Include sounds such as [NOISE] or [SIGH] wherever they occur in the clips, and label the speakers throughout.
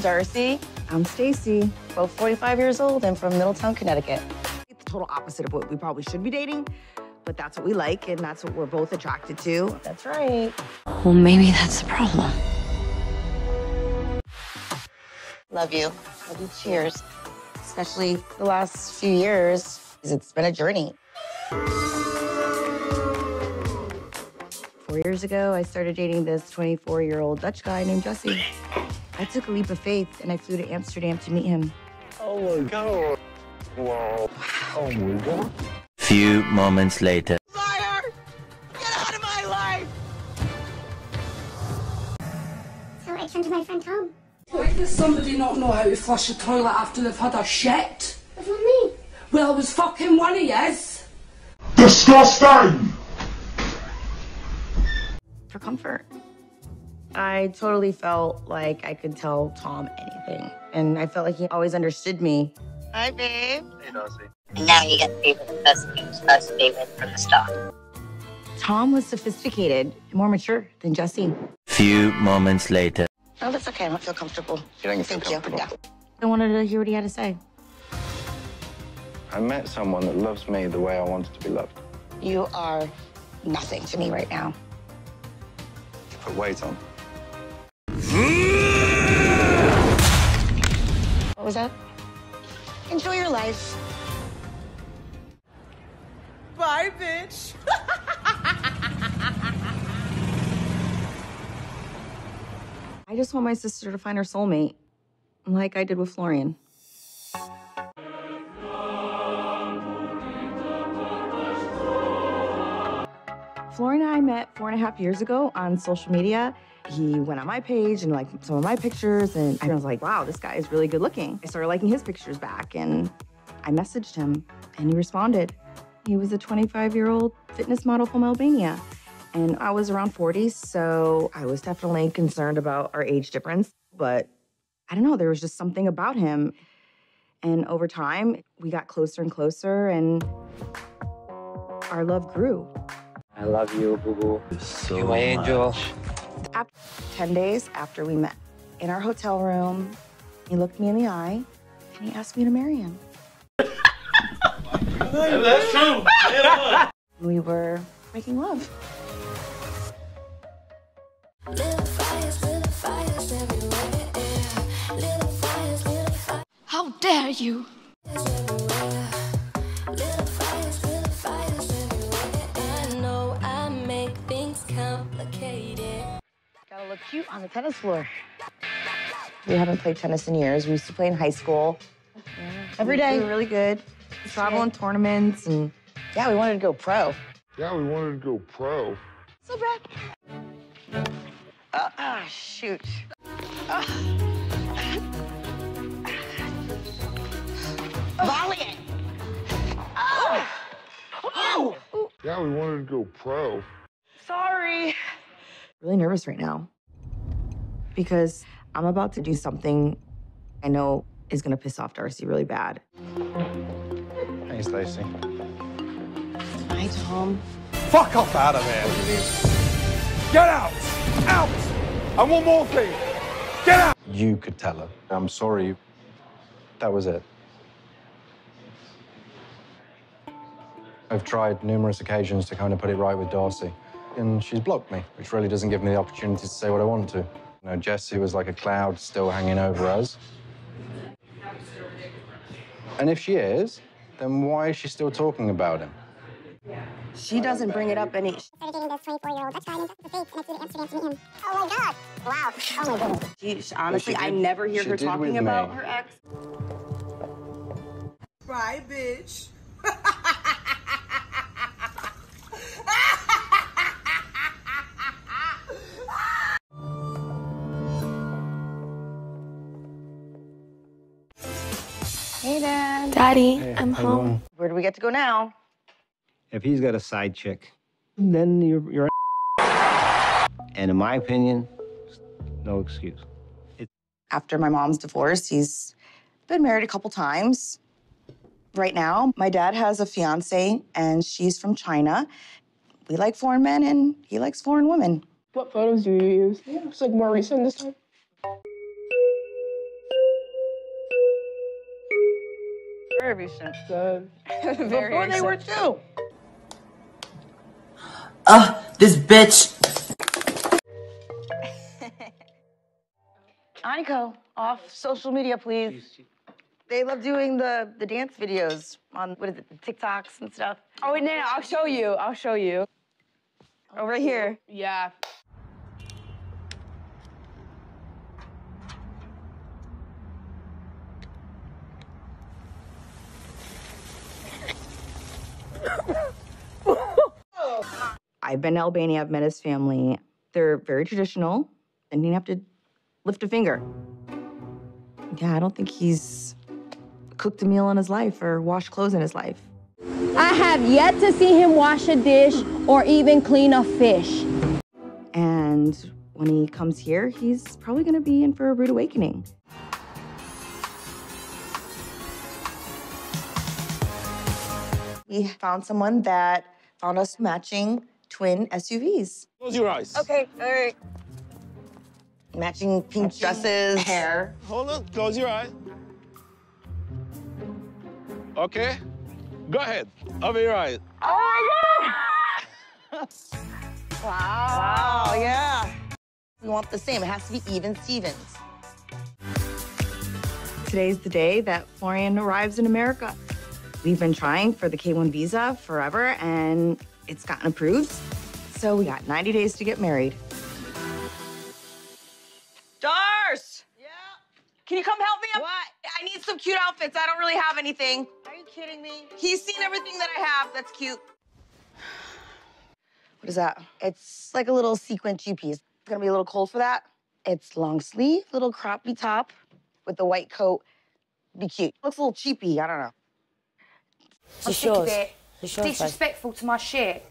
Speaker 1: Darcey. I'm Stacey, both 45 years old and from Middletown, Connecticut. It's the total opposite of what we probably should be dating, but that's what we like and that's what we're both attracted to. That's right.
Speaker 2: Well, maybe that's the problem.
Speaker 1: Love you. Love you. Cheers. Especially the last few years, 'cause it's been a journey. Four years ago, I started dating this 24 year old Dutch guy named Jesse. I took a leap of faith and I flew to Amsterdam to meet him.
Speaker 3: Oh my god. Wow. Oh my god.
Speaker 4: Few moments later.
Speaker 1: Liar! Get out of my life!
Speaker 5: So I turned to my friend Tom.
Speaker 6: Why does somebody not know how to flush a toilet after they've had a shit?
Speaker 5: That's not me.
Speaker 6: Well, it was fucking one of yes.
Speaker 3: Disgusting!
Speaker 1: For comfort. I totally felt like I could tell Tom anything. And I felt like he always understood me. Hi, babe.
Speaker 7: Hey, And now you get to be with the person you're supposed to be with from the start.
Speaker 1: Tom was sophisticated more mature than Jesse.
Speaker 4: Few moments later.
Speaker 1: Oh, that's okay. I don't feel comfortable.
Speaker 3: You don't feel
Speaker 1: Thank
Speaker 3: comfortable?
Speaker 1: you. Yeah. I wanted to hear what he had to say.
Speaker 3: I met someone that loves me the way I wanted to be loved.
Speaker 1: You are nothing to me right now.
Speaker 3: Put weight on.
Speaker 1: Was that? Enjoy your life.
Speaker 8: Bye, bitch.
Speaker 1: I just want my sister to find her soulmate, like I did with Florian. Florian and I met four and a half years ago on social media. He went on my page and liked some of my pictures, and I was like, wow, this guy is really good looking. I started liking his pictures back, and I messaged him, and he responded. He was a 25 year old fitness model from Albania. And I was around 40, so I was definitely concerned about our age difference. But I don't know, there was just something about him. And over time, we got closer and closer, and our love grew.
Speaker 9: I love you, boo boo.
Speaker 4: So
Speaker 9: You're my angel.
Speaker 1: After 10 days after we met in our hotel room, he looked me in the eye and he asked me to marry him. [LAUGHS]
Speaker 8: That's true.
Speaker 1: We were making love.
Speaker 2: How dare you?
Speaker 1: Cute on the tennis floor. We haven't played tennis in years. We used to play in high school. Every day. We were really good. Travel in tournaments and yeah, we wanted to go pro.
Speaker 3: Yeah, we wanted to go pro.
Speaker 1: So bad. Uh, ah, shoot. Volley it. Oh. Oh.
Speaker 3: Yeah, we wanted to go pro.
Speaker 1: Sorry. Really nervous right now because I'm about to do something I know is gonna piss off Darcey really bad.
Speaker 3: Hey, Stacey.
Speaker 1: Hi, Tom.
Speaker 10: Fuck off out of here. Get out! Out! And one more thing. Get out!
Speaker 3: You could tell her. I'm sorry. That was it. I've tried numerous occasions to kind of put it right with Darcey, and she's blocked me, which really doesn't give me the opportunity to say what I want to. You know, Jesse was like a cloud still hanging over us. And if she is, then why is she still talking about him?
Speaker 1: She doesn't bring it up any.
Speaker 5: Started dating this 24 year old Dutch guy named the States, and I flew to Amsterdam to meet him. Oh my god. Wow. Oh my goodness.
Speaker 1: She, she- honestly,
Speaker 3: she
Speaker 1: I never hear her
Speaker 3: did with
Speaker 1: talking
Speaker 3: me.
Speaker 1: about her ex.
Speaker 8: Bye, bitch.
Speaker 1: Hey, Dad.
Speaker 2: Daddy,
Speaker 3: Hey,
Speaker 2: I'm
Speaker 3: how
Speaker 2: home.
Speaker 3: doing?
Speaker 1: Where do we get to go now?
Speaker 9: If he's got a side chick, then you're you're. [LAUGHS] And in my opinion, no excuse.
Speaker 1: It's After my mom's divorce, he's been married a couple times. Right now, my dad has a fiance, and she's from China. We like foreign men, and he likes foreign women.
Speaker 11: What photos do you use? Yeah, It's like more recent this time.
Speaker 1: Very recent. [LAUGHS]
Speaker 6: Very
Speaker 1: Before they were two.
Speaker 11: Ugh, this bitch. [LAUGHS]
Speaker 1: Aniko, off social media, please. They love doing the, the dance videos on, what is it, the TikToks and stuff.
Speaker 12: Oh, wait, no, I'll show you. I'll show you.
Speaker 1: Oh, Over here.
Speaker 12: Yeah.
Speaker 1: I've been to Albania, I've met his family. They're very traditional and you have to lift a finger. Yeah, I don't think he's cooked a meal in his life or washed clothes in his life.
Speaker 13: I have yet to see him wash a dish or even clean a fish.
Speaker 1: And when he comes here, he's probably gonna be in for a rude awakening. We found someone that found us matching twin SUVs.
Speaker 10: Close your eyes.
Speaker 1: Okay, all right. Matching pink dresses. Hair.
Speaker 10: Hold on. Close your eyes. Okay. Go ahead. Open your eyes.
Speaker 1: Oh my god! [LAUGHS] wow. Wow, yeah. We want the same. It has to be even Stevens. Today's the day that Florian arrives in America. We've been trying for the K1 visa forever, and it's gotten approved. So we got 90 days to get married. Dars! Yeah? Can you come help me? What? I need some cute outfits. I don't really have anything. Are you kidding me? He's seen everything that I have that's cute. What is that? It's like a little sequin two-piece. It's gonna be a little cold for that. It's long sleeve, little croppy top with the white coat. Be cute. Looks a little cheapy, I don't know.
Speaker 14: I'm sick of it. Disrespectful to my shit.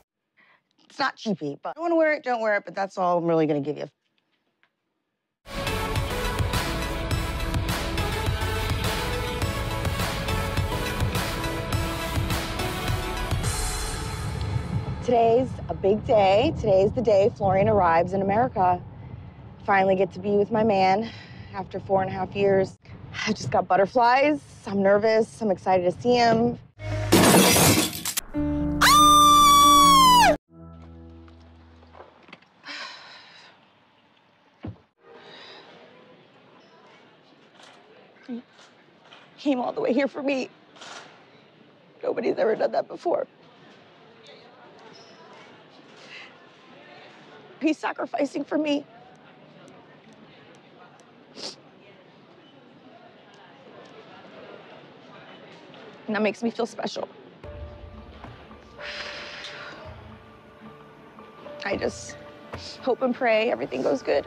Speaker 1: It's not cheapy, but if you wanna wear it, don't wear it, but that's all I'm really gonna give you. Today's a big day. Today's the day Florian arrives in America. Finally get to be with my man after four and a half years. I just got butterflies. I'm nervous. I'm excited to see him. He came all the way here for me. Nobody's ever done that before. He's sacrificing for me. And that makes me feel special. I just hope and pray everything goes good.